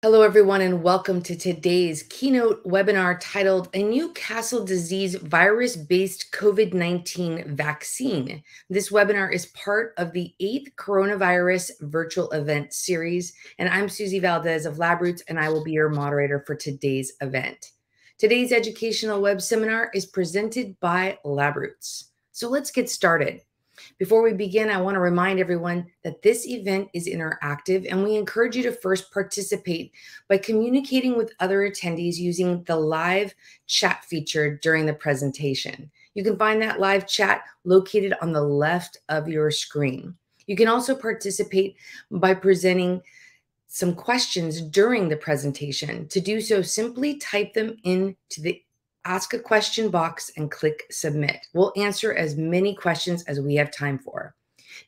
Hello, everyone, and welcome to today's keynote webinar titled A Newcastle Disease Virus Based COVID 19 Vaccine. This webinar is part of the eighth coronavirus virtual event series, and I'm Susie Valdez of LabRoots, and I will be your moderator for today's event. Today's educational web seminar is presented by LabRoots. So let's get started. Before we begin, I want to remind everyone that this event is interactive and we encourage you to first participate by communicating with other attendees using the live chat feature during the presentation. You can find that live chat located on the left of your screen. You can also participate by presenting some questions during the presentation. To do so, simply type them into the ask a question box and click submit. We'll answer as many questions as we have time for.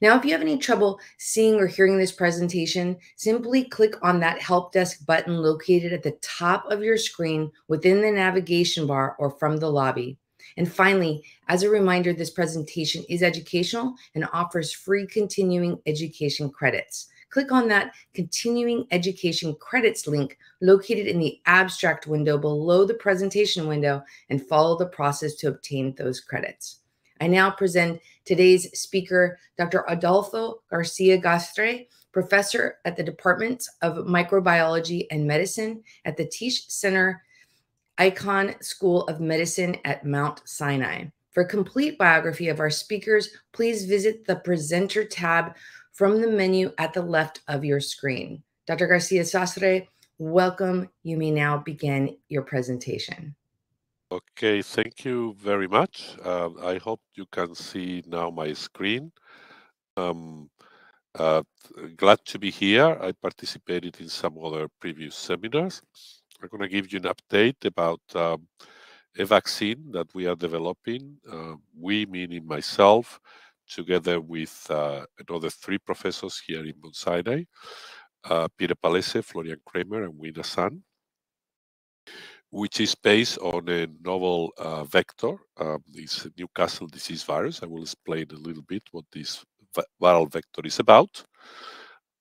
Now, if you have any trouble seeing or hearing this presentation, simply click on that help desk button located at the top of your screen within the navigation bar or from the lobby. And finally, as a reminder, this presentation is educational and offers free continuing education credits click on that continuing education credits link located in the abstract window below the presentation window and follow the process to obtain those credits. I now present today's speaker, Dr. Adolfo Garcia Gastre, professor at the Department of Microbiology and Medicine at the Tisch Center Icon School of Medicine at Mount Sinai. For a complete biography of our speakers, please visit the presenter tab from the menu at the left of your screen. Dr. Garcia Sastre, welcome. You may now begin your presentation. Okay, thank you very much. Um, I hope you can see now my screen. Um, uh, glad to be here. I participated in some other previous seminars. I'm going to give you an update about um, a vaccine that we are developing. Uh, we, meaning myself, together with uh, another three professors here in Mount Sinai, uh, Peter Palese, Florian Kramer, and Wina San, which is based on a novel uh, vector, um, this Newcastle disease virus. I will explain a little bit what this viral vector is about.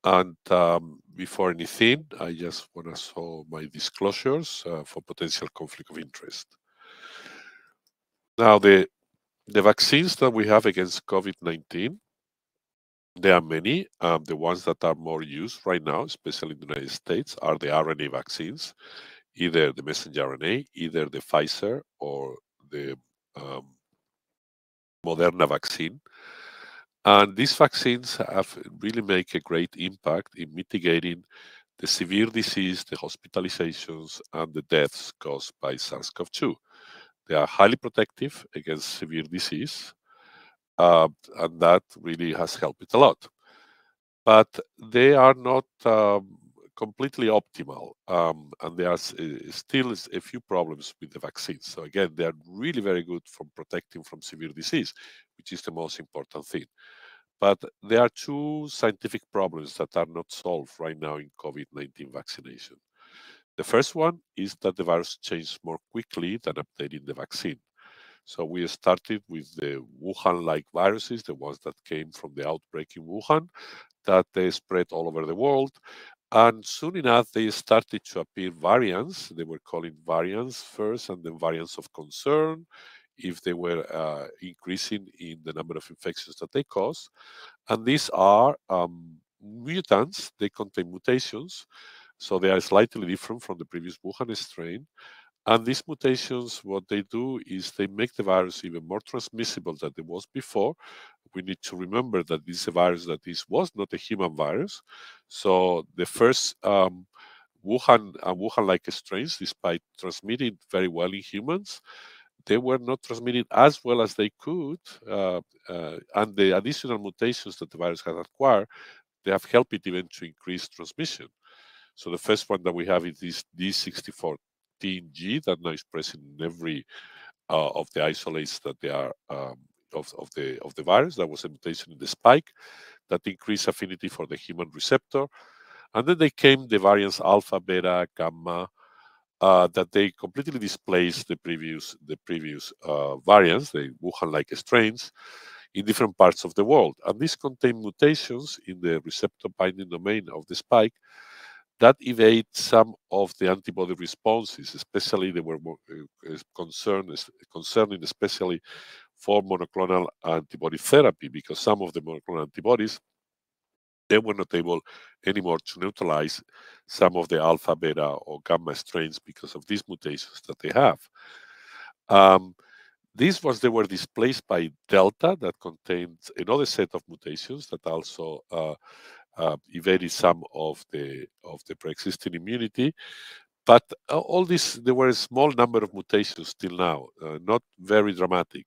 And um, before anything, I just want to show my disclosures uh, for potential conflict of interest. Now, the the vaccines that we have against COVID-19, there are many. Um, the ones that are more used right now, especially in the United States, are the RNA vaccines, either the messenger RNA, either the Pfizer or the um, Moderna vaccine. And these vaccines have really make a great impact in mitigating the severe disease, the hospitalizations, and the deaths caused by SARS-CoV-2. They are highly protective against severe disease, uh, and that really has helped it a lot. But they are not um, completely optimal, um, and there are still a few problems with the vaccines. So again, they are really very good from protecting from severe disease, which is the most important thing. But there are two scientific problems that are not solved right now in COVID-19 vaccination. The first one is that the virus changes more quickly than updating the vaccine. So we started with the Wuhan-like viruses, the ones that came from the outbreak in Wuhan, that they spread all over the world. And soon enough, they started to appear variants. They were calling variants first and then variants of concern if they were uh, increasing in the number of infections that they cause. And these are um, mutants, they contain mutations so they are slightly different from the previous Wuhan strain. And these mutations, what they do is they make the virus even more transmissible than it was before. We need to remember that this is a virus that this was not a human virus. So the first um, Wuhan and Wuhan-like strains, despite transmitting very well in humans, they were not transmitted as well as they could. Uh, uh, and the additional mutations that the virus has acquired, they have helped it even to increase transmission. So the first one that we have is this D64-TeG that now is present in every uh, of the isolates that they are um, of, of the of the virus. That was a mutation in the spike that increased affinity for the human receptor. And then they came the variants alpha, beta, gamma, uh, that they completely displaced the previous the previous uh, variants, the Wuhan-like strains, in different parts of the world. And these contain mutations in the receptor binding domain of the spike that evades some of the antibody responses, especially they were uh, concerned, concerning especially for monoclonal antibody therapy, because some of the monoclonal antibodies they were not able anymore to neutralize some of the alpha, beta, or gamma strains because of these mutations that they have. Um, these ones they were displaced by delta that contained another set of mutations that also uh, uh, evaded some of the of the pre-existing immunity. But uh, all this, there were a small number of mutations till now, uh, not very dramatic.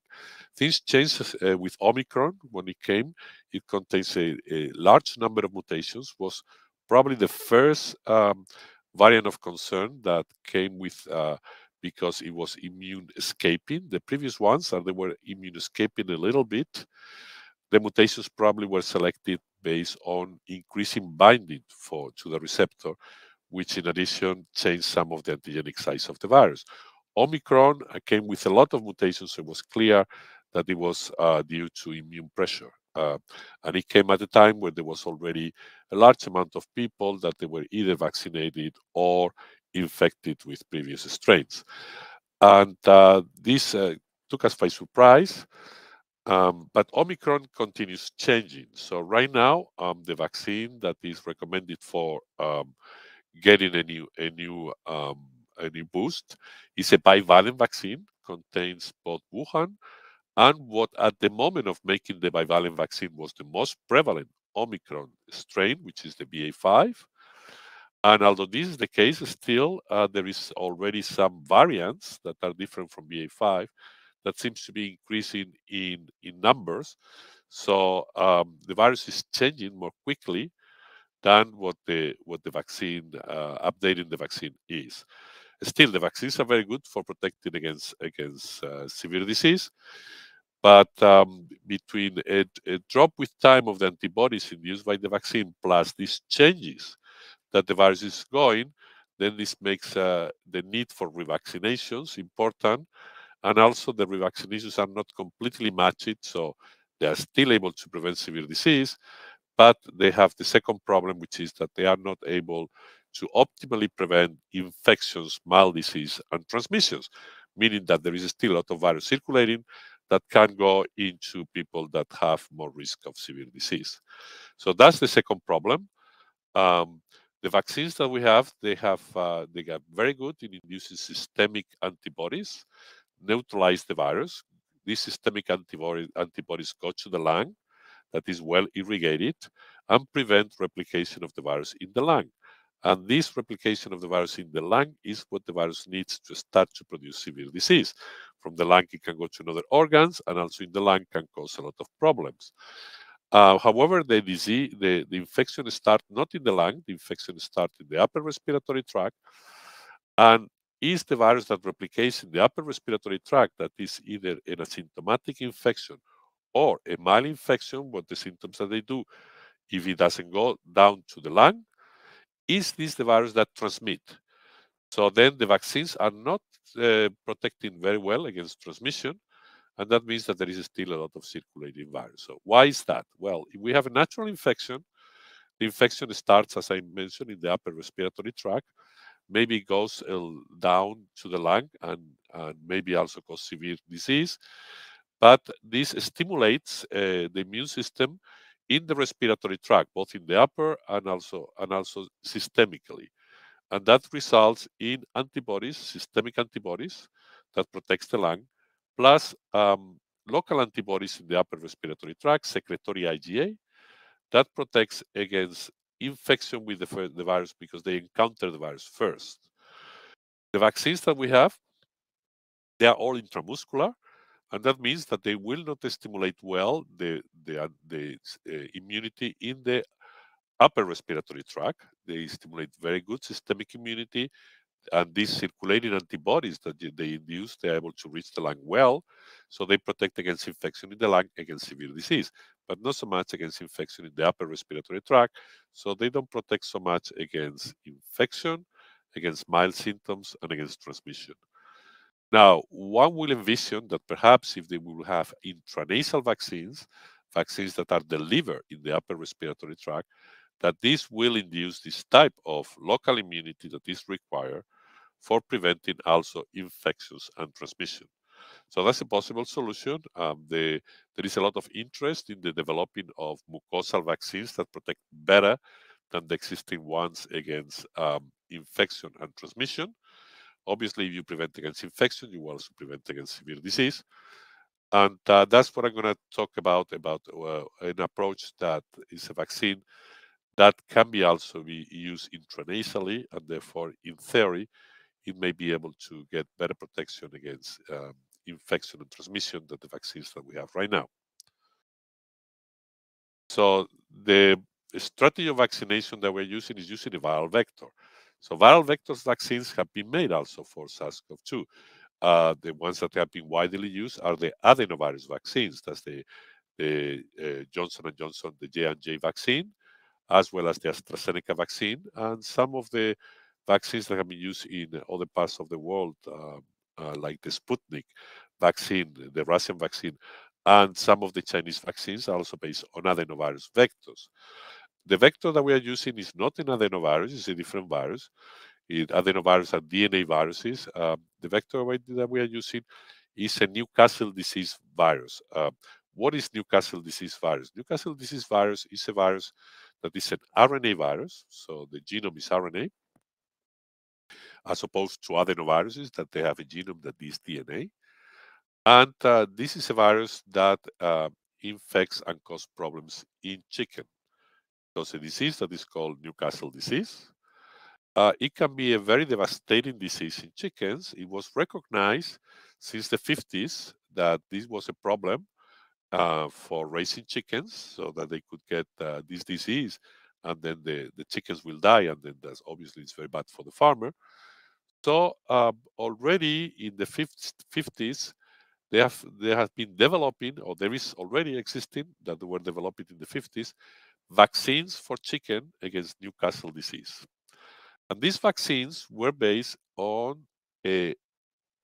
Things changed uh, with Omicron when it came. It contains a, a, large number of mutations. Was probably the first um, variant of concern that came with uh, because it was immune escaping. The previous ones are they were immune escaping a little bit. The mutations probably were selected based on increasing binding for to the receptor, which in addition changed some of the antigenic size of the virus. Omicron came with a lot of mutations, so it was clear that it was uh, due to immune pressure. Uh, and it came at a time where there was already a large amount of people that they were either vaccinated or infected with previous strains. And uh, this uh, took us by surprise. Um, but Omicron continues changing. So right now, um, the vaccine that is recommended for um, getting a new a new um, a new boost is a bivalent vaccine. Contains both Wuhan and what at the moment of making the bivalent vaccine was the most prevalent Omicron strain, which is the BA5. And although this is the case, still uh, there is already some variants that are different from BA5 that seems to be increasing in, in numbers. So um, the virus is changing more quickly than what the what the vaccine uh, updating the vaccine is. Still, the vaccines are very good for protecting against against uh, severe disease, but um, between a, a, drop with time of the antibodies induced by the vaccine plus these changes that the virus is going, then this makes uh, the need for revaccinations important and also the revaccinations are not completely matched, so they are still able to prevent severe disease, but they have the second problem, which is that they are not able to optimally prevent infections, mild disease, and transmissions, meaning that there is still a lot of virus circulating that can go into people that have more risk of severe disease. So that's the second problem. Um, the vaccines that we have, they have uh, they get very good in inducing systemic antibodies neutralize the virus. These systemic antibody, antibodies go to the lung that is well irrigated and prevent replication of the virus in the lung. And this replication of the virus in the lung is what the virus needs to start to produce severe disease. From the lung, it can go to other organs, and also in the lung can cause a lot of problems. Uh, however, the disease, the, the infection starts not in the lung, the infection starts in the upper respiratory tract, and is the virus that replicates in the upper respiratory tract that is either an asymptomatic infection or a mild infection, what the symptoms that they do, if it doesn't go down to the lung, is this the virus that transmit? So then the vaccines are not uh, protecting very well against transmission, and that means that there is still a lot of circulating virus. So why is that? Well, if we have a natural infection, the infection starts, as I mentioned, in the upper respiratory tract, maybe goes down to the lung and, and maybe also cause severe disease. But this stimulates uh, the immune system in the respiratory tract, both in the upper and also and also systemically, and that results in antibodies, systemic antibodies that protects the lung, plus um, local antibodies in the upper respiratory tract, secretory IgA, that protects against infection with the, the virus because they encounter the virus first. The vaccines that we have, they are all intramuscular, and that means that they will not stimulate well the the, uh, the uh, immunity in the upper respiratory tract. They stimulate very good systemic immunity, and these circulating antibodies that they induce, they're able to reach the lung well, so they protect against infection in the lung, against severe disease but not so much against infection in the upper respiratory tract. So they don't protect so much against infection, against mild symptoms, and against transmission. Now, one will envision that perhaps if they will have intranasal vaccines, vaccines that are delivered in the upper respiratory tract, that this will induce this type of local immunity that is required for preventing also infections and transmission. So that's a possible solution. Um, the, there is a lot of interest in the developing of mucosal vaccines that protect better than the existing ones against um, infection and transmission. Obviously, if you prevent against infection, you also prevent against severe disease. And uh, that's what I'm going to talk about, about uh, an approach that is a vaccine that can be also be used intranasally, and therefore, in theory, it may be able to get better protection against um, infection and transmission than the vaccines that we have right now. So the strategy of vaccination that we're using is using a viral vector. So viral vectors vaccines have been made also for SARS-CoV-2. Uh, the ones that have been widely used are the adenovirus vaccines. That's the, the uh, Johnson & Johnson, the J&J vaccine, as well as the AstraZeneca vaccine, and some of the vaccines that have been used in other parts of the world, uh, uh, like the Sputnik vaccine, the Russian vaccine, and some of the Chinese vaccines are also based on adenovirus vectors. The vector that we are using is not an adenovirus, it's a different virus. It, adenovirus are DNA viruses. Um, the vector that we are using is a Newcastle disease virus. Uh, what is Newcastle disease virus? Newcastle disease virus is a virus that is an RNA virus, so the genome is RNA, as opposed to adenoviruses that they have a genome that is DNA. And uh, this is a virus that uh, infects and causes problems in chicken. It's a disease that is called Newcastle disease. Uh, it can be a very devastating disease in chickens. It was recognized since the 50s that this was a problem uh, for raising chickens so that they could get uh, this disease and then the, the chickens will die and then that's obviously it's very bad for the farmer so um, already in the 50s, they have been developing, or there is already existing that were developed in the 50s, vaccines for chicken against Newcastle disease. And these vaccines were based on a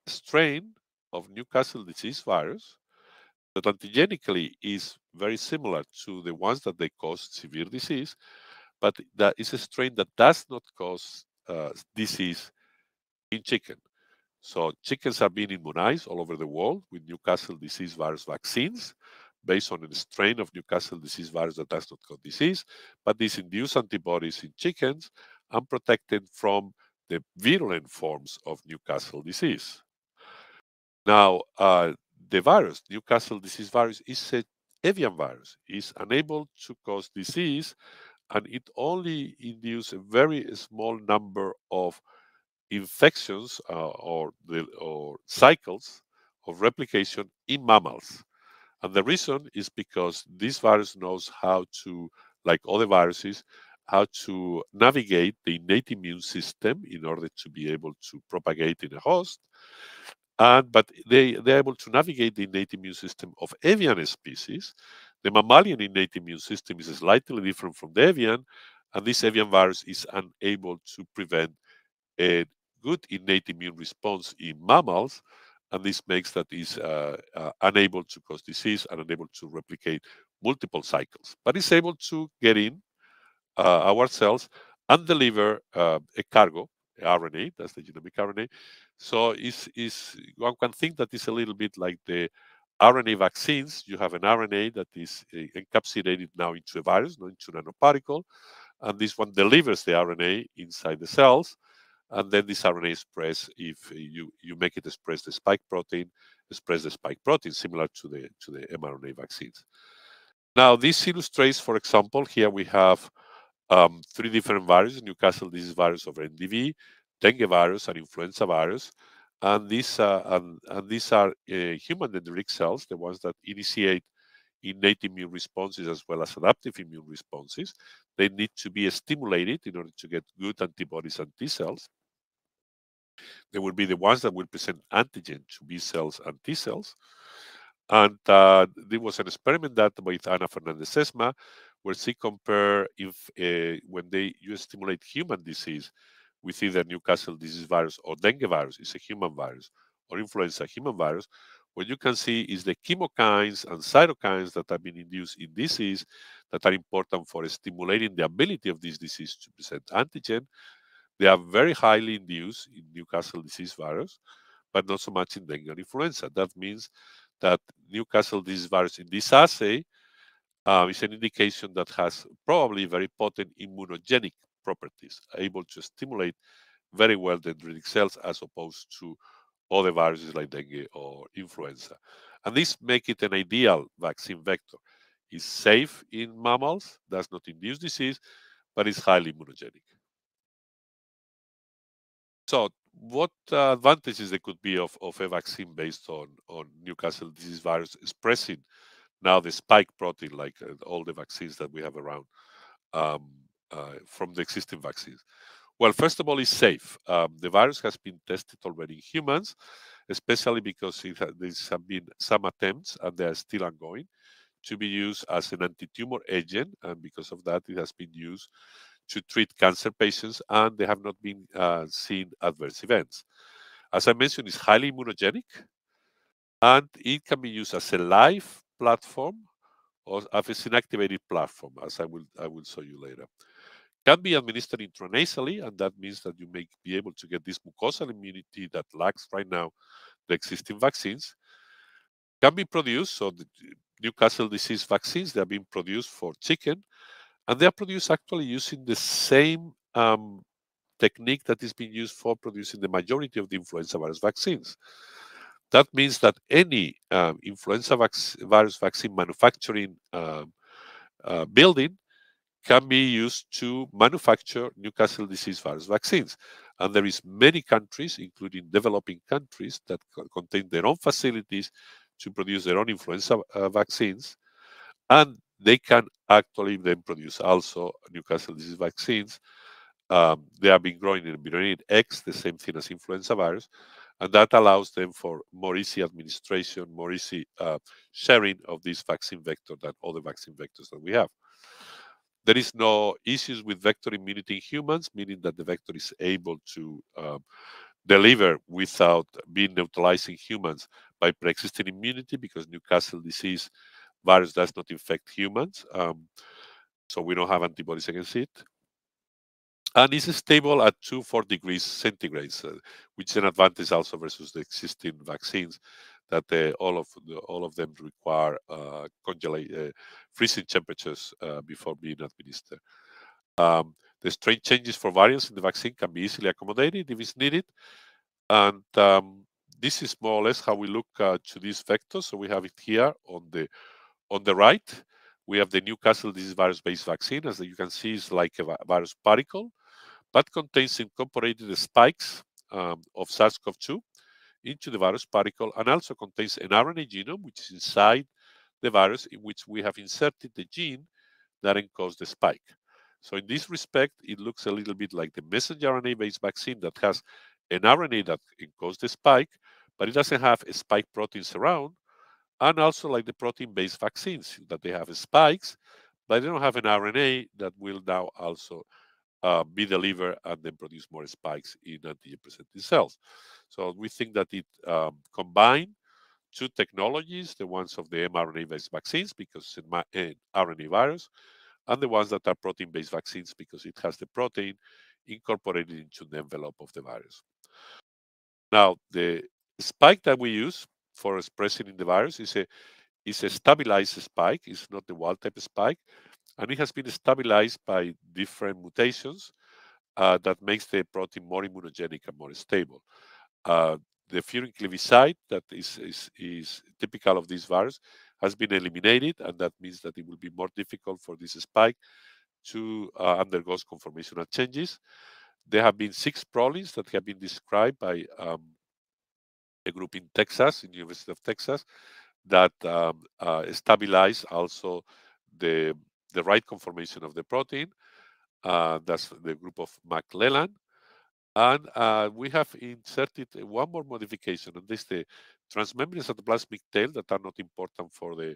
strain of Newcastle disease virus that antigenically is very similar to the ones that they cause severe disease, but that is a strain that does not cause uh, disease in chicken. So chickens are being immunized all over the world with Newcastle disease virus vaccines based on a strain of Newcastle disease virus that does not cause disease, but these induce antibodies in chickens and protected from the virulent forms of Newcastle disease. Now, uh, the virus, Newcastle disease virus, is a avian virus, is unable to cause disease, and it only induces a very small number of infections uh, or, the, or cycles of replication in mammals. And the reason is because this virus knows how to, like other viruses, how to navigate the innate immune system in order to be able to propagate in a host. And but they, they're able to navigate the innate immune system of avian species. The mammalian innate immune system is slightly different from the avian, and this avian virus is unable to prevent a good innate immune response in mammals, and this makes that is uh, uh, unable to cause disease and unable to replicate multiple cycles. But it's able to get in uh, our cells and deliver uh, a cargo, RNA, that's the genomic RNA. So one can think that it's a little bit like the RNA vaccines. You have an RNA that is uh, encapsulated now into a virus, not into a nanoparticle, and this one delivers the RNA inside the cells and then this RNA express if you you make it express the spike protein, express the spike protein, similar to the to the mRNA vaccines. Now this illustrates, for example, here we have um, three different viruses: Newcastle disease virus over NDV, dengue virus, and influenza virus. And these uh, and, and these are uh, human dendritic cells, the ones that initiate innate immune responses as well as adaptive immune responses. They need to be stimulated in order to get good antibodies and T cells. They will be the ones that will present antigen to B cells and T cells. And uh, there was an experiment that with Ana Fernandez Sesma, where she compared if uh, when they you stimulate human disease with either Newcastle disease virus or dengue virus, it's a human virus, or influenza human virus, what you can see is the chemokines and cytokines that have been induced in disease that are important for stimulating the ability of this disease to present antigen. They are very highly induced in Newcastle disease virus, but not so much in dengue and influenza. That means that Newcastle disease virus in this assay uh, is an indication that has probably very potent immunogenic properties, able to stimulate very well dendritic cells as opposed to other viruses like dengue or influenza. And this makes it an ideal vaccine vector. It's safe in mammals, does not induce disease, but is highly immunogenic. So what uh, advantages there could be of, of a vaccine based on, on Newcastle disease virus expressing now the spike protein like uh, all the vaccines that we have around um, uh, from the existing vaccines? Well, first of all, it's safe. Um, the virus has been tested already in humans, especially because ha there have been some attempts, and they are still ongoing, to be used as an anti-tumor agent, and because of that, it has been used to treat cancer patients, and they have not been uh, seen adverse events. As I mentioned, it's highly immunogenic, and it can be used as a live platform or as an activated platform, as I will I will show you later can be administered intranasally, and that means that you may be able to get this mucosal immunity that lacks right now the existing vaccines. Can be produced, so the Newcastle disease vaccines, they are being produced for chicken, and they are produced actually using the same um, technique that is being used for producing the majority of the influenza virus vaccines. That means that any um, influenza vac virus vaccine manufacturing um, uh, building can be used to manufacture Newcastle disease virus vaccines. And there is many countries, including developing countries, that contain their own facilities to produce their own influenza uh, vaccines. And they can actually then produce also Newcastle disease vaccines. Um, they are being grown in environment X, the same thing as influenza virus, and that allows them for more easy administration, more easy uh, sharing of this vaccine vector than other vaccine vectors that we have. There is no issues with vector immunity in humans, meaning that the vector is able to um, deliver without being neutralizing humans by pre-existing immunity because Newcastle disease virus does not infect humans. Um, so we don't have antibodies against it. And it's stable at 2 4 degrees centigrade, uh, which is an advantage also versus the existing vaccines that uh, all of the, all of them require uh, uh, freezing temperatures uh, before being administered. Um, the strain changes for variants in the vaccine can be easily accommodated if it's needed. And um, this is more or less how we look uh, to these vectors. So we have it here on the on the right. We have the Newcastle disease virus-based vaccine. As you can see, it's like a virus particle, but contains incorporated spikes um, of SARS-CoV-2 into the virus particle and also contains an RNA genome, which is inside the virus, in which we have inserted the gene that encodes the spike. So in this respect, it looks a little bit like the messenger RNA-based vaccine that has an RNA that encodes the spike, but it doesn't have a spike proteins around, and also like the protein-based vaccines that they have spikes, but they don't have an RNA that will now also uh, be delivered and then produce more spikes in antigen-presenting cells. So we think that it um, combined two technologies, the ones of the mRNA-based vaccines because it's an RNA virus, and the ones that are protein-based vaccines because it has the protein incorporated into the envelope of the virus. Now, the spike that we use for expressing in the virus is a is a stabilized spike. It's not the wild type spike, and it has been stabilized by different mutations uh, that makes the protein more immunogenic and more stable. Uh, the furin cleavage that is, is, is typical of this virus has been eliminated, and that means that it will be more difficult for this spike to uh, undergo conformational changes. There have been six prolines that have been described by um, a group in Texas, in University of Texas, that um, uh, stabilize also the, the right conformation of the protein. Uh, that's the group of McClellan. And uh, we have inserted one more modification, and this is the transmembrane cytoplasmic tail that are not important for the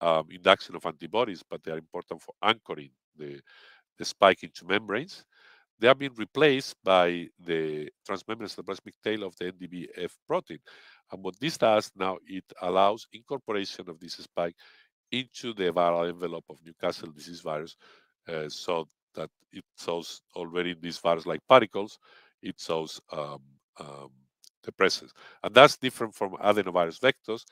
um, induction of antibodies, but they are important for anchoring the, the spike into membranes. They are being replaced by the transmembrane cytoplasmic tail of the NDBF protein. And what this does now, it allows incorporation of this spike into the viral envelope of Newcastle disease virus uh, so that it shows already these virus-like particles, it shows um, um, the presence. And that's different from adenovirus vectors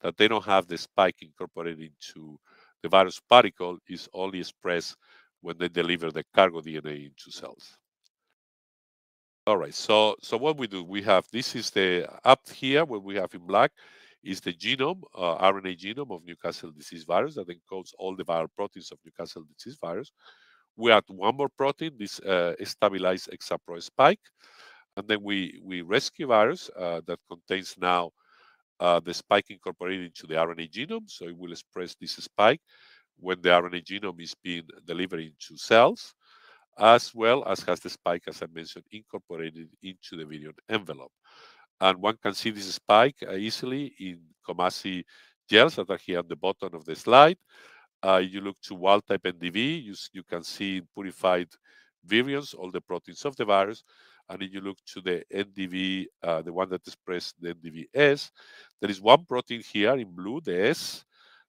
that they don't have the spike incorporated into the virus particle is only expressed when they deliver the cargo DNA into cells. All right, so so what we do, we have this is the up here what we have in black is the genome, uh, RNA genome of Newcastle disease virus that encodes all the viral proteins of Newcastle disease virus. We add one more protein, this uh, stabilized hexapro spike, and then we we rescue virus uh, that contains now uh, the spike incorporated into the RNA genome, so it will express this spike when the RNA genome is being delivered into cells as well as has the spike, as I mentioned, incorporated into the virion envelope. And one can see this spike uh, easily in Coomassie gels that are here at the bottom of the slide. Uh, you look to wild type NDV, you, you can see purified virions, all the proteins of the virus. And if you look to the NDV, uh, the one that expresses the NDVS, there is one protein here in blue, the S,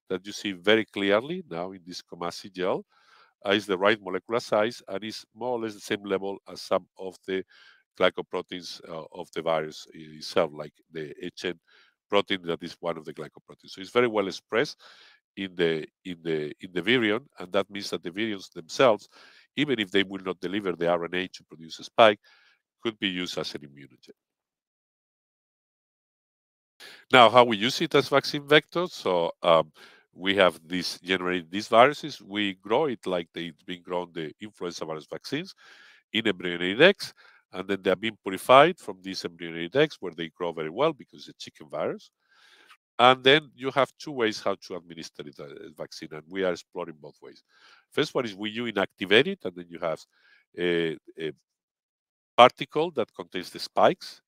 that you see very clearly now in this Coomassie gel uh, is the right molecular size and is more or less the same level as some of the glycoproteins uh, of the virus itself, like the HN protein that is one of the glycoproteins. So it's very well expressed in the in the in the virion, and that means that the virions themselves, even if they will not deliver the RNA to produce a spike, could be used as an immunogen. Now, how we use it as vaccine vectors. So um, we have this generate these viruses. We grow it like they've been grown the influenza virus vaccines in embryonic eggs, and then they're being purified from these embryonic eggs where they grow very well because it's chicken virus. And then you have two ways how to administer the uh, vaccine, and we are exploring both ways. First one is we you inactivate it, and then you have a, a particle that contains the spikes,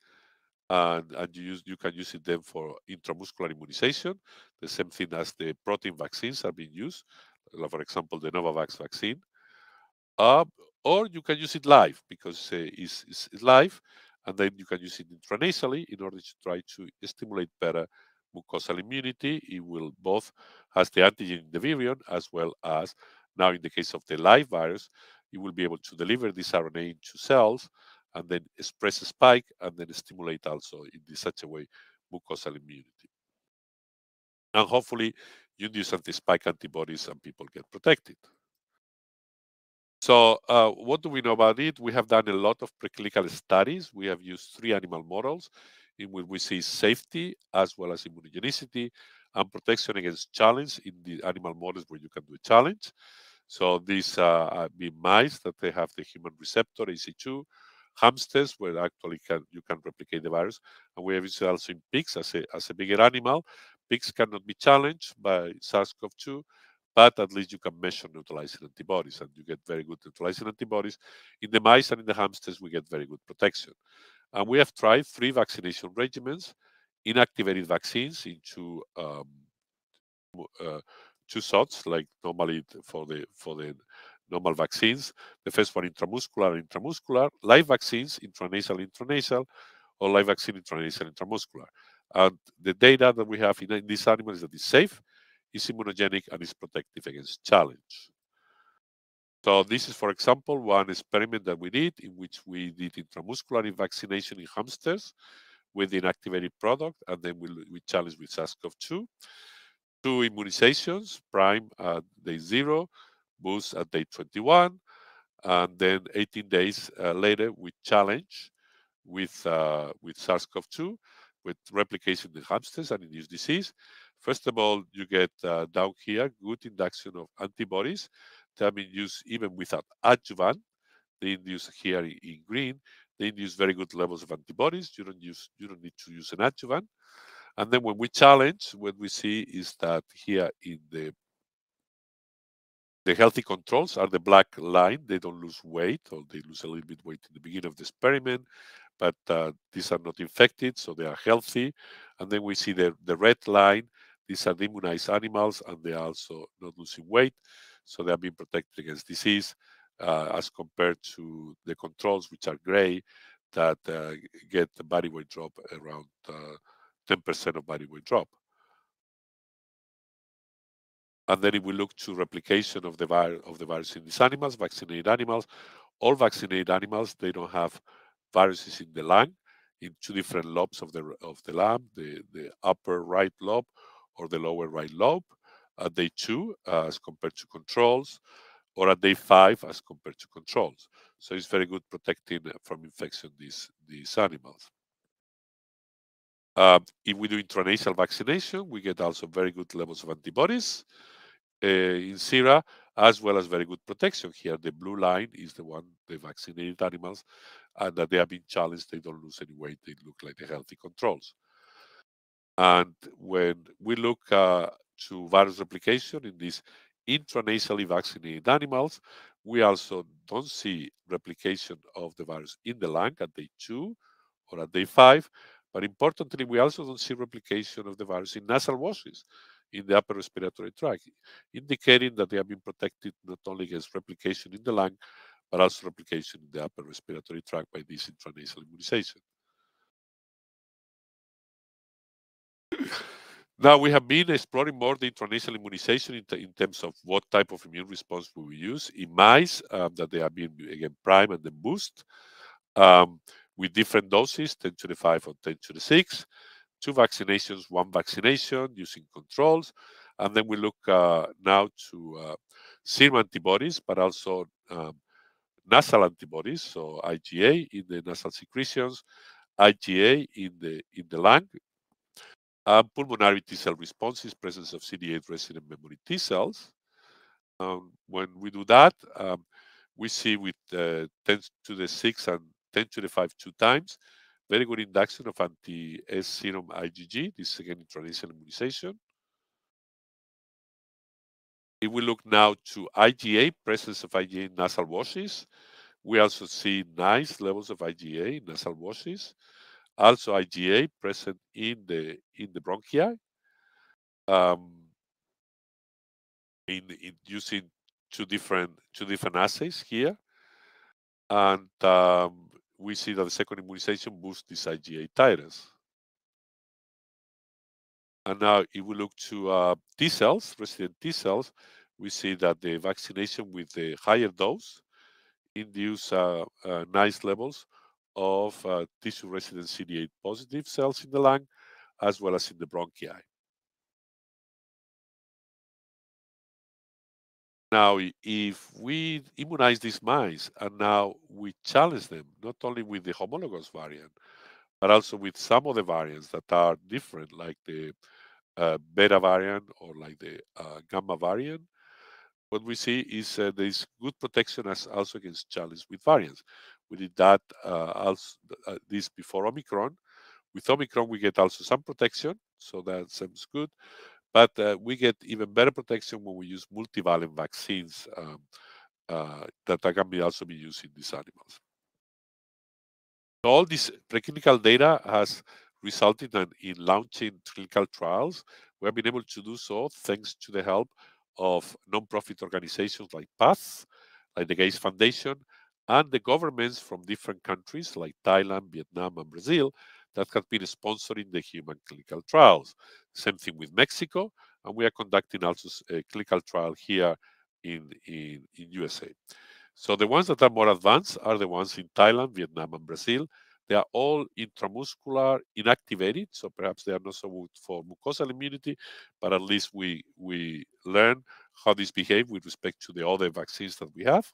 and, and you use you can use it then for intramuscular immunization. The same thing as the protein vaccines are being used, for example, the Novavax vaccine. Uh, or you can use it live because uh, it's, it's, live, and then you can use it intranasally in order to try to stimulate better mucosal immunity. It will both has the antigen in the virion as well as now in the case of the live virus, it will be able to deliver this RNA into cells and then express a spike and then stimulate also in this, such a way mucosal immunity. And hopefully you induce anti-spike antibodies and people get protected. So uh, what do we know about it? We have done a lot of preclinical studies. We have used three animal models in which we see safety as well as immunogenicity and protection against challenge in the animal models where you can do a challenge. So these uh, be mice that they have the human receptor ACE2, hamsters where actually can you can replicate the virus, and we have it also in pigs as a as a bigger animal. Pigs cannot be challenged by SARS-CoV-2, but at least you can measure neutralizing antibodies, and you get very good neutralizing antibodies. In the mice and in the hamsters, we get very good protection. And we have tried three vaccination regimens, inactivated vaccines into um, uh, two shots, like normally for the for the normal vaccines. The first one intramuscular, intramuscular, live vaccines, intranasal, intranasal, or live vaccine, intranasal, intramuscular. And the data that we have in, in these animals is that it's safe, is immunogenic, and is protective against challenge. So this is, for example, one experiment that we did in which we did intramuscular vaccination in hamsters with inactivated product, and then we, we challenged with SARS-CoV-2. Two immunizations, prime at day zero, boost at day 21. And then 18 days uh, later, we challenge with, uh, with SARS-CoV-2 with replication in hamsters and induced disease. First of all, you get uh, down here good induction of antibodies that have been used even without adjuvant. They induce here in, in green. They induce very good levels of antibodies. You don't use you don't need to use an adjuvant. And then when we challenge, what we see is that here in the the healthy controls are the black line. They don't lose weight, or they lose a little bit weight in the beginning of the experiment, but uh, these are not infected, so they are healthy. And then we see the, the red line. These are the immunized animals, and they are also not losing weight, so they are being protected against disease uh, as compared to the controls, which are gray, that uh, get the body weight drop around 10% uh, of body weight drop. And then if we look to replication of the, virus of the virus in these animals, vaccinated animals, all vaccinated animals, they don't have viruses in the lung, in two different lobes of the of the lung, the, the upper right lobe or the lower right lobe at day two uh, as compared to controls, or at day five as compared to controls. So it's very good protecting from infection these, these animals. Uh, if we do intranasal vaccination, we get also very good levels of antibodies uh, in sera, as well as very good protection. Here, the blue line is the one, the vaccinated animals, and that they have been challenged, they don't lose any weight, they look like the healthy controls. And when we look uh, to virus replication in these intranasally vaccinated animals, we also don't see replication of the virus in the lung at day two or at day five, but importantly, we also don't see replication of the virus in nasal washes in the upper respiratory tract, indicating that they have been protected not only against replication in the lung, but also replication in the upper respiratory tract by this intranasal immunization. Now we have been exploring more the intranasal immunization in, in, terms of what type of immune response we will use in mice um, that they have been again prime and then boost um, with different doses, 10 to the 5 or 10 to the 6, two vaccinations, one vaccination using controls, and then we look uh, now to uh, serum antibodies, but also um, nasal antibodies, so IgA in the nasal secretions, IgA in the in the lung, um, pulmonary T cell responses, presence of CD8 resident memory T cells. Um, when we do that, um, we see with uh, 10 to the 6 and 10 to the 5 two times, very good induction of anti-S serum IgG. This is again intranasal immunization. If we look now to IgA, presence of IgA in nasal washes, we also see nice levels of IgA in nasal washes also IgA present in the in the bronchi. Um, in, in using two different two different assays here, and um, we see that the second immunization boosts this IgA titers. And now, if we look to uh, T cells, resident T cells, we see that the vaccination with the higher dose induce uh, uh, nice levels of uh, tissue resident CD8 positive cells in the lung, as well as in the bronchi. Now, if we immunize these mice and now we challenge them, not only with the homologous variant, but also with some of the variants that are different, like the uh, beta variant or like the uh, gamma variant, what we see is uh, there is good protection as also against challenge with variants. We did that uh, also uh, this before Omicron. With Omicron, we get also some protection, so that seems good. But uh, we get even better protection when we use multivalent vaccines um, uh, that can be also be used in these animals. All this preclinical data has resulted in, in launching clinical trials. We have been able to do so thanks to the help of non-profit organizations like PATH, like the Gates Foundation, and the governments from different countries like Thailand, Vietnam, and Brazil that have been sponsoring the human clinical trials. Same thing with Mexico, and we are conducting also a clinical trial here in, in, in USA. So the ones that are more advanced are the ones in Thailand, Vietnam, and Brazil. They are all intramuscular inactivated, so perhaps they are not so good for mucosal immunity, but at least we we learn how these behave with respect to the other vaccines that we have.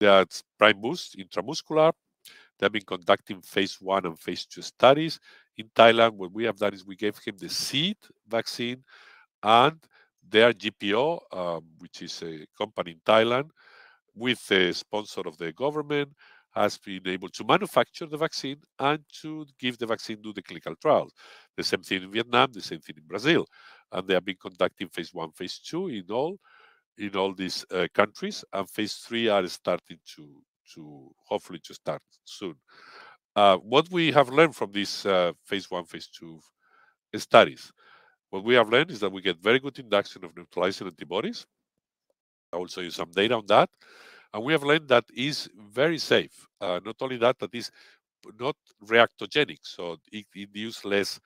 That's prime boost intramuscular. They've been conducting phase one and phase two studies. In Thailand, what we have done is we gave him the seed vaccine and their GPO, um, which is a company in Thailand, with the sponsor of the government, has been able to manufacture the vaccine and to give the vaccine to the clinical trials. The same thing in Vietnam, the same thing in Brazil. And they have been conducting phase one, phase two in all in all these uh, countries, and phase three are starting to to hopefully to start soon. Uh, what we have learned from these uh, phase one, phase two studies, what we have learned is that we get very good induction of neutralizing antibodies. I will show you some data on that. And we have learned that is very safe. Uh, not only that, that is not reactogenic, so it induces less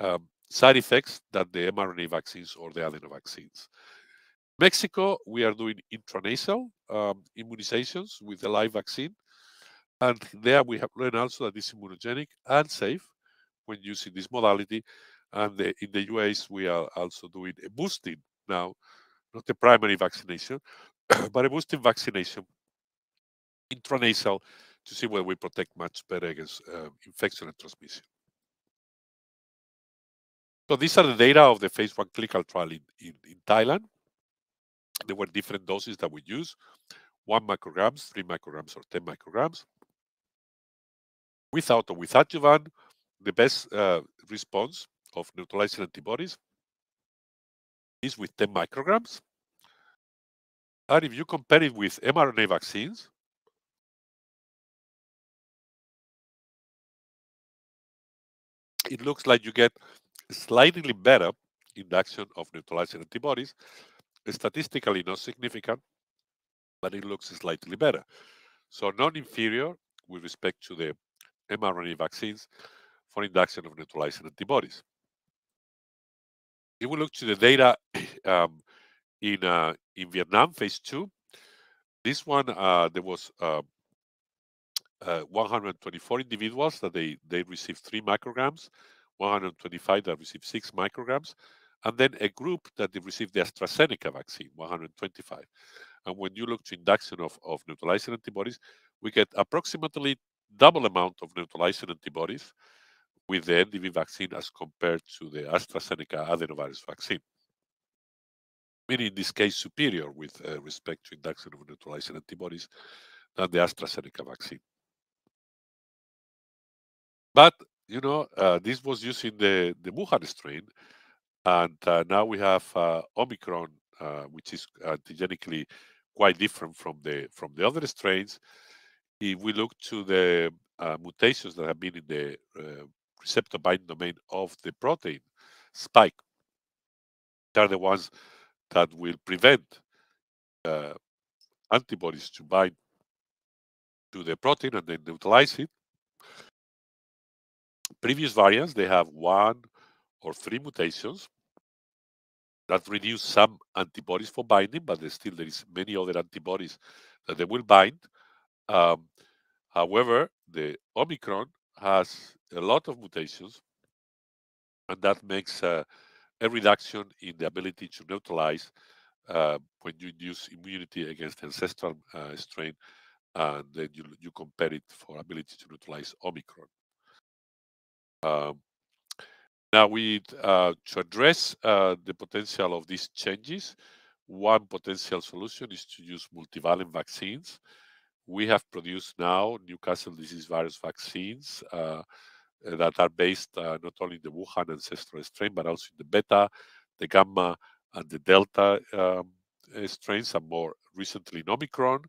um, side effects than the mRNA vaccines or the adeno vaccines. Mexico, we are doing intranasal um, immunizations with the live vaccine. And there we have learned also that it's immunogenic and safe when using this modality. And the, in the US, we are also doing a boosting now, not a primary vaccination, but a boosting vaccination intranasal to see whether we protect much better against uh, infection and transmission. So these are the data of the phase one clinical trial in, in, in Thailand. There were different doses that we use, one micrograms, three micrograms, or 10 micrograms. Without or with adjuvant, the best uh, response of neutralizing antibodies is with 10 micrograms. And if you compare it with mRNA vaccines, it looks like you get slightly better induction of neutralizing antibodies, statistically not significant, but it looks slightly better. So non-inferior with respect to the mRNA vaccines for induction of neutralizing antibodies. If we look to the data um, in uh, in Vietnam, phase two, this one uh, there was uh, uh 124 individuals that they they received three micrograms, 125 that received six micrograms, and then a group that received the AstraZeneca vaccine, 125. And when you look to induction of, of neutralizing antibodies, we get approximately double amount of neutralizing antibodies with the MDV vaccine as compared to the AstraZeneca adenovirus vaccine. Meaning in this case superior with uh, respect to induction of neutralizing antibodies than the AstraZeneca vaccine. But you know, uh, this was using the the Wuhan strain, and uh, now we have uh, Omicron, uh, which is antigenically quite different from the from the other strains. If we look to the uh, mutations that have been in the uh, receptor binding domain of the protein spike, they're the ones that will prevent uh, antibodies to bind to the protein and then neutralize it. Previous variants, they have one or three mutations that reduce some antibodies for binding, but there still there is many other antibodies that they will bind. Um, however, the Omicron has a lot of mutations, and that makes uh, a reduction in the ability to neutralize uh, when you induce immunity against ancestral uh, strain, and then you, you compare it for ability to neutralize Omicron. Um, now, we uh, to address uh, the potential of these changes, one potential solution is to use multivalent vaccines. We have produced now Newcastle disease virus vaccines uh, that are based uh, not only in the Wuhan ancestral strain, but also in the beta, the gamma, and the delta um, strains, and more recently in Omicron.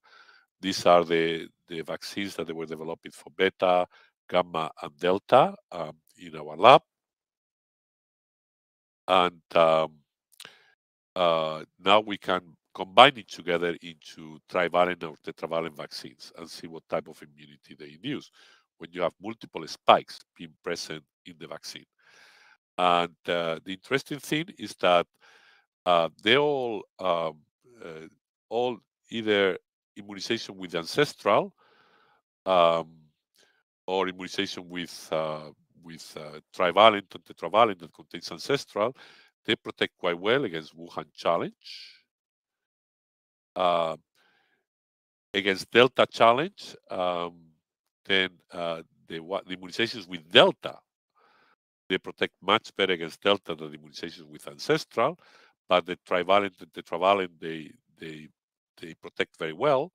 These are the, the vaccines that they were developing for beta, gamma, and delta um, in our lab and um, uh, now we can combine it together into trivalent or tetravalent vaccines and see what type of immunity they induce when you have multiple spikes being present in the vaccine. And uh, the interesting thing is that uh, they all um, uh, all either immunization with ancestral um, or immunization with uh, with uh, trivalent and tetravalent that contains ancestral, they protect quite well against Wuhan challenge. Uh, against Delta challenge, um, then uh, the, the immunizations with Delta, they protect much better against Delta than the immunizations with ancestral, but the trivalent and tetravalent, they, they, they protect very well.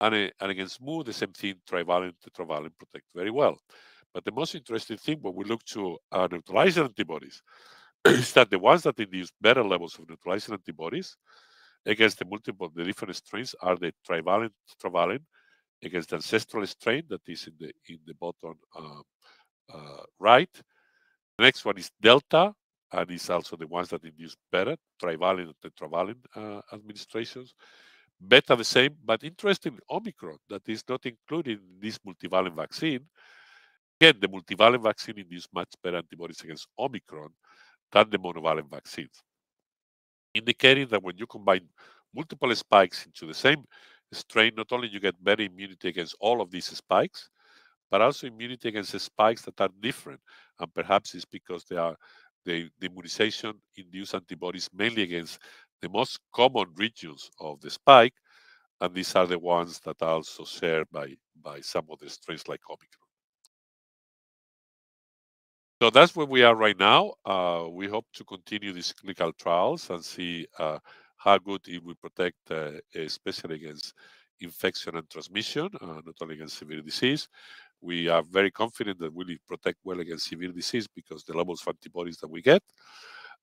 And, and against Mu, the same thing, trivalent, tetravalent protect very well. But the most interesting thing when we look to uh, neutralizing antibodies is that the ones that induce better levels of neutralizing antibodies against the multiple, the different strains are the trivalent, trivalent against the ancestral strain that is in the in the bottom uh, uh, right. The next one is delta, and is also the ones that induce better trivalent and tetravalent uh, administrations. Beta the same, but interesting Omicron that is not included in this multivalent vaccine Again, the multivalent vaccine induced much better antibodies against Omicron than the monovalent vaccines. indicating that when you combine multiple spikes into the same strain, not only you get better immunity against all of these spikes, but also immunity against spikes that are different. And perhaps it's because they are the, the immunization induce antibodies mainly against the most common regions of the spike, and these are the ones that are also shared by, by some of the strains like Omicron. So that's where we are right now. Uh, we hope to continue these clinical trials and see uh, how good it will protect, uh, especially against infection and transmission, uh, not only against severe disease. We are very confident that we will protect well against severe disease because the levels of antibodies that we get.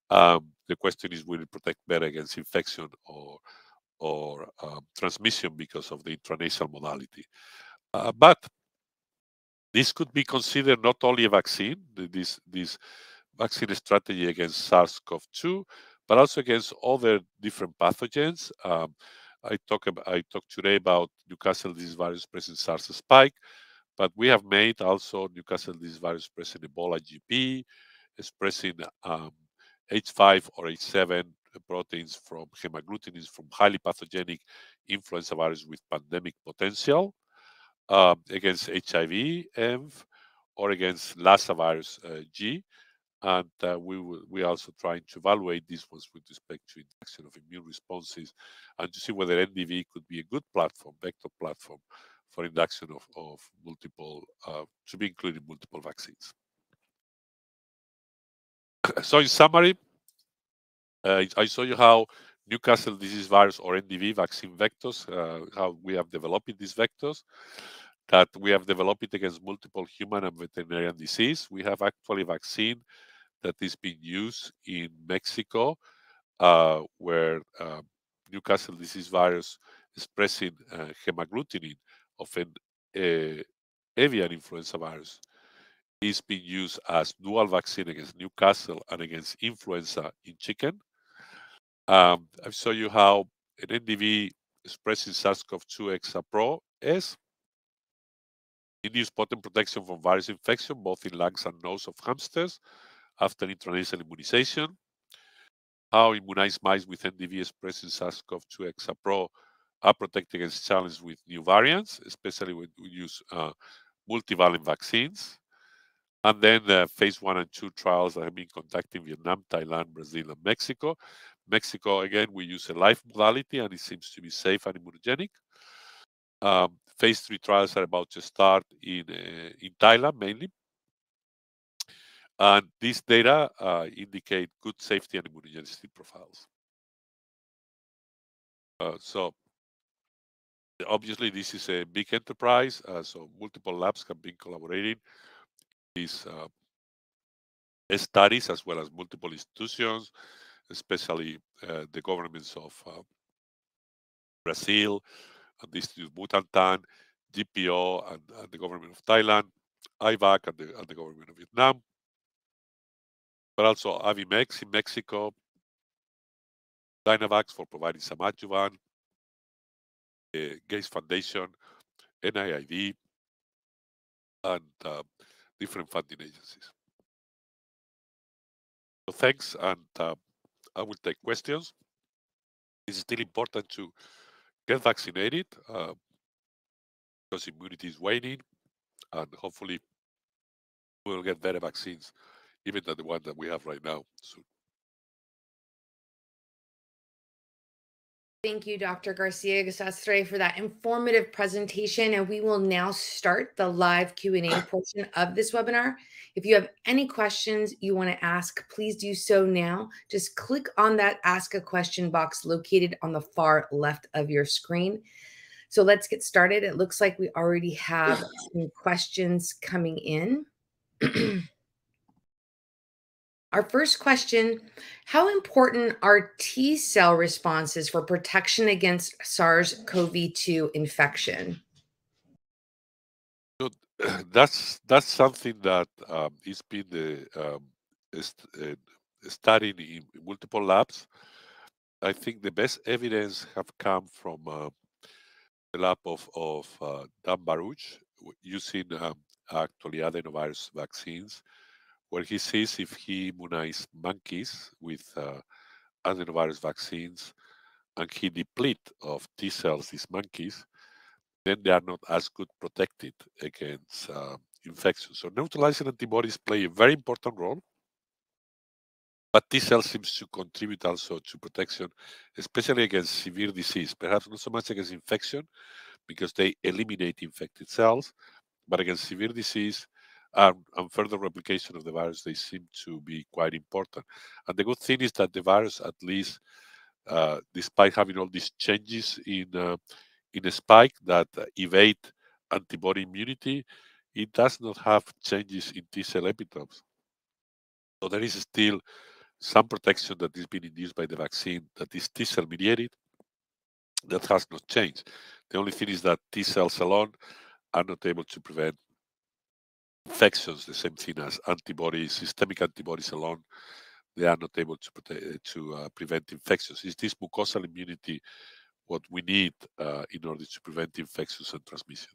Um, the question is, will it protect better against infection or or um, transmission because of the intranasal modality? Uh, but this could be considered not only a vaccine, this this vaccine strategy against SARS-CoV-2, but also against other different pathogens. Um, I talk about, I talked today about Newcastle disease virus present SARS spike, but we have made also Newcastle disease virus present Ebola GP, expressing um, H5 or H7 proteins from hemagglutinin from highly pathogenic influenza virus with pandemic potential um, against HIV, ENV, or against Lassa virus uh, G. And uh, we will, we are also trying to evaluate these ones with respect to induction of immune responses and to see whether NDV could be a good platform, vector platform for induction of, of multiple, uh, to be included multiple vaccines. so in summary, uh, I show you how Newcastle disease virus or NDV vaccine vectors, uh, how we have developed these vectors, that we have developed against multiple human and veterinarian disease. We have actually a vaccine that is being used in Mexico, uh, where uh, Newcastle disease virus expressing uh, hemagglutinin of an uh, avian influenza virus is being used as dual vaccine against Newcastle and against influenza in chicken. Um, I've shown you how an NDV expressing SARS-CoV-2 ExaPro is induced potent protection from virus infection, both in lungs and nose of hamsters after intranasal immunization. How immunized mice with NDV expressing SARS-CoV-2 ExaPro are protected against challenges with new variants, especially when we use uh, multivalent vaccines. And then the phase one and two trials that have been conducted in Vietnam, Thailand, Brazil, and Mexico. Mexico, again, we use a live modality and it seems to be safe and immunogenic. Um, phase three trials are about to start in, uh, in Thailand mainly. And these data uh, indicate good safety and immunogenicity profiles. Uh, so obviously this is a big enterprise, uh, so multiple labs have been collaborating these uh, studies as well as multiple institutions, especially uh, the governments of uh, Brazil, and the Institute Butantan, GPO, and, and, the government of Thailand, IVAC, and the, and the government of Vietnam, but also Avimex in Mexico, Dynavax for providing some adjuvant, the Gates Foundation, NIAID, and uh, different funding agencies. So thanks, and uh, I will take questions. It's still important to get vaccinated uh, because immunity is waning, and hopefully we'll get better vaccines, even than the one that we have right now soon. Thank you, Dr. Garcia Sastre, for that informative presentation. And we will now start the live Q&A portion of this webinar. If you have any questions you want to ask, please do so now. Just click on that Ask a Question box located on the far left of your screen. So let's get started. It looks like we already have some questions coming in. Our first question How important are T cell responses for protection against SARS CoV 2 infection? So that's that's something that um, been uh, um, uh, studied in multiple labs. I think the best evidence have come from uh, the lab of, of uh, Dan Baruch using um, actually adenovirus vaccines where he sees if he immunized monkeys with uh, adenovirus vaccines and he deplete of T cells these monkeys, then they are not as good protected against uh, infection. So neutralizing antibodies play a very important role. But T cells seems to contribute also to protection, especially against severe disease. Perhaps not so much against infection, because they eliminate infected cells, but against severe disease um, and further replication of the virus, they seem to be quite important. And the good thing is that the virus, at least, uh, despite having all these changes in uh, in a spike that evade antibody immunity, it does not have changes in T cell epitopes. So there is still some protection that is being induced by the vaccine that is T cell mediated that has not changed. The only thing is that T cells alone are not able to prevent infections, the same thing as antibodies, systemic antibodies alone, they are not able to, protect, to uh, prevent infections. Is this mucosal immunity what we need uh, in order to prevent infections and transmission?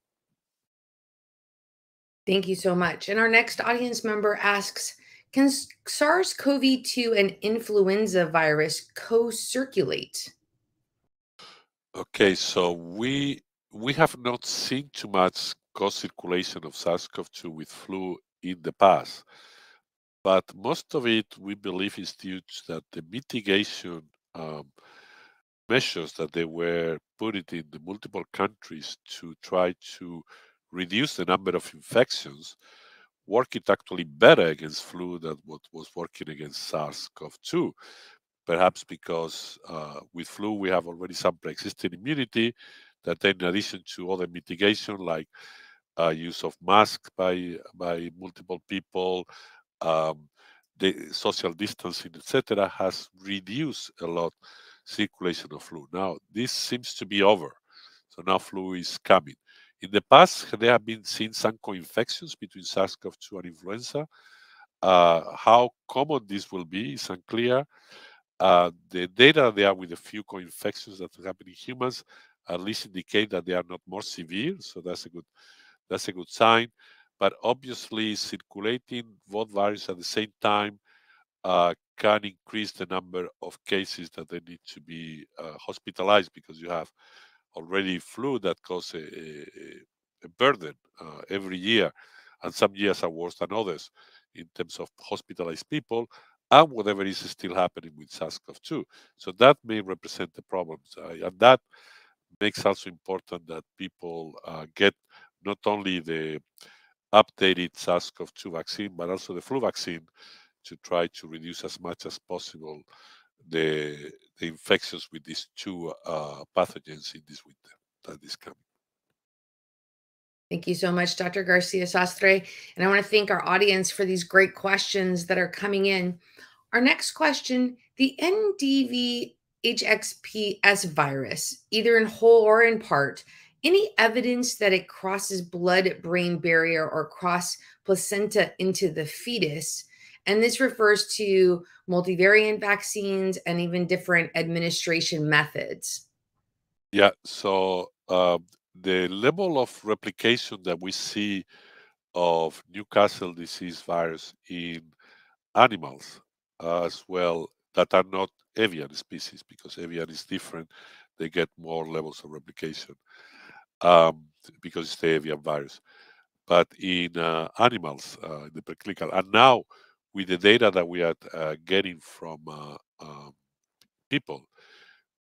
Thank you so much. And our next audience member asks, can SARS-CoV-2 and influenza virus co-circulate? Okay, so we we have not seen too much co-circulation of SARS-CoV-2 with flu in the past, but most of it we believe is due to that the mitigation um, measures that they were put it in the multiple countries to try to reduce the number of infections work it actually better against flu than what was working against SARS-CoV-2. Perhaps because uh, with flu we have already some pre-existing immunity that in addition to other mitigation like uh, use of masks by by multiple people, um, the social distancing, etc., has reduced a lot circulation of flu. Now this seems to be over, so now flu is coming. In the past, there have been seen some co-infections between SARS-CoV-2 and influenza. Uh, how common this will be is unclear. Uh, the data there with a few co-infections that happen in humans at least indicate that they are not more severe, so that's a good that's a good sign. But obviously, circulating both viruses at the same time uh, can increase the number of cases that they need to be uh, hospitalized because you have already flu that causes a, a, a burden uh, every year, and some years are worse than others in terms of hospitalized people and whatever is still happening with SARS-CoV-2. So that may represent the problems, uh, and that makes also important that people uh, get not only the updated SARS-CoV-2 vaccine, but also the flu vaccine to try to reduce as much as possible the, the infections with these two uh, pathogens in this winter that is coming. Thank you so much, Dr. Garcia Sastre. And I want to thank our audience for these great questions that are coming in. Our next question the NDV HXPS virus, either in whole or in part, any evidence that it crosses blood brain barrier or cross placenta into the fetus and this refers to multivariant vaccines and even different administration methods. Yeah, so uh, the level of replication that we see of Newcastle disease virus in animals as well that are not avian species because avian is different they get more levels of replication um, because it's the avian virus but in uh, animals uh, the preclinical and now with the data that we are uh, getting from uh, um, people,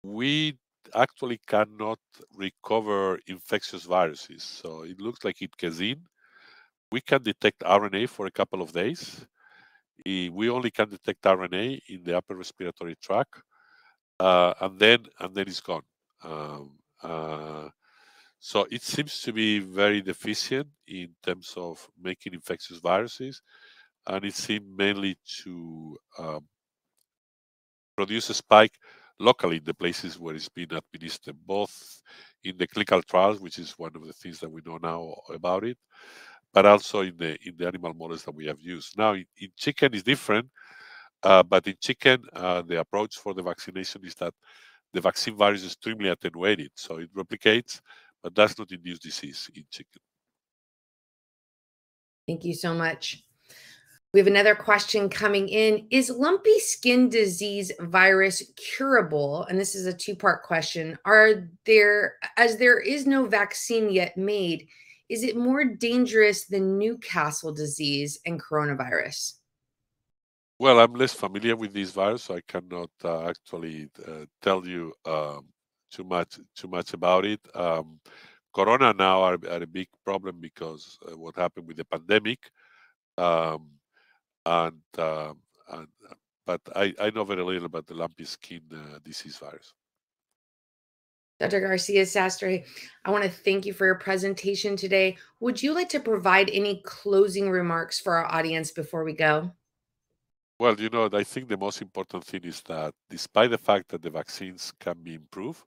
we actually cannot recover infectious viruses. So it looks like it gets in. We can detect RNA for a couple of days. We only can detect RNA in the upper respiratory tract, uh, and then and then it's gone. Um, uh, so it seems to be very deficient in terms of making infectious viruses and it seems mainly to um, produce a spike locally in the places where it's been administered, both in the clinical trials, which is one of the things that we know now about it, but also in the in the animal models that we have used. Now, in, in chicken is different, uh, but in chicken, uh, the approach for the vaccination is that the vaccine virus is extremely attenuated, so it replicates, but does not induce disease in chicken. Thank you so much. We have another question coming in. Is lumpy skin disease virus curable? And this is a two part question. Are there, as there is no vaccine yet made, is it more dangerous than Newcastle disease and coronavirus? Well, I'm less familiar with this virus, so I cannot uh, actually uh, tell you um, too much too much about it. Um, corona now are, are, a big problem because uh, what happened with the pandemic. Um, and, um, and uh, but I, I know very little about the lumpy skin uh, disease virus. Dr. Garcia Sastre, I want to thank you for your presentation today. Would you like to provide any closing remarks for our audience before we go? Well, you know, I think the most important thing is that despite the fact that the vaccines can be improved,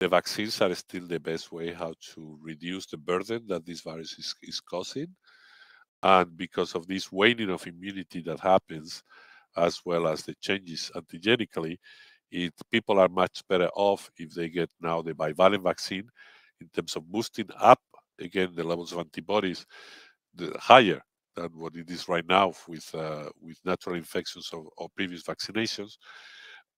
the vaccines are still the best way how to reduce the burden that this virus is, is causing. And because of this waning of immunity that happens, as well as the changes antigenically, it, people are much better off if they get now the bivalent vaccine in terms of boosting up again the levels of antibodies the higher than what it is right now with uh, with natural infections or, previous vaccinations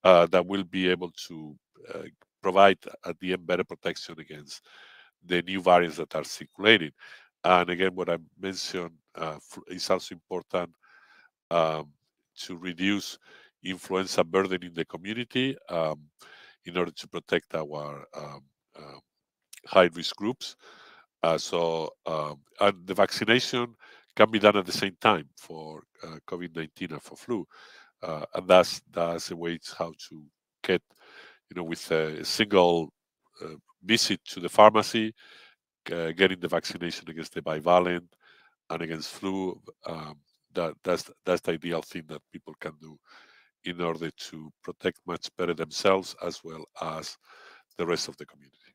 uh, that will be able to uh, provide at the end better protection against the new variants that are circulating. And again, what I mentioned uh, is also important um, to reduce influenza burden in the community um, in order to protect our um, uh, high risk groups. Uh, so, um, and the vaccination can be done at the same time for uh, COVID-19 and for flu. Uh, and that's that's a way how to get, you know, with a single uh, visit to the pharmacy, getting the vaccination against the bivalent and against flu. Um, that that's that's the ideal thing that people can do in order to protect much better themselves as well as the rest of the community.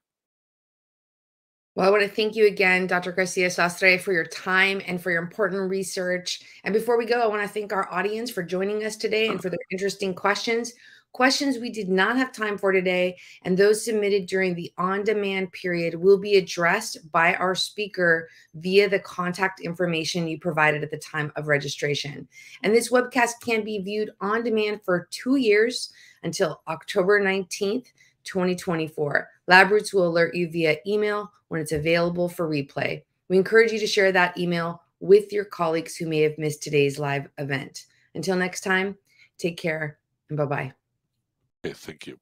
Well, I want to thank you again, Dr. Garcia Sastre, for your time and for your important research. And before we go, I want to thank our audience for joining us today and for their interesting questions. Questions we did not have time for today, and those submitted during the on demand period will be addressed by our speaker via the contact information you provided at the time of registration. And this webcast can be viewed on demand for two years until October 19th, 2024. LabRoots will alert you via email when it's available for replay. We encourage you to share that email with your colleagues who may have missed today's live event. Until next time, take care and bye bye. Okay, thank you.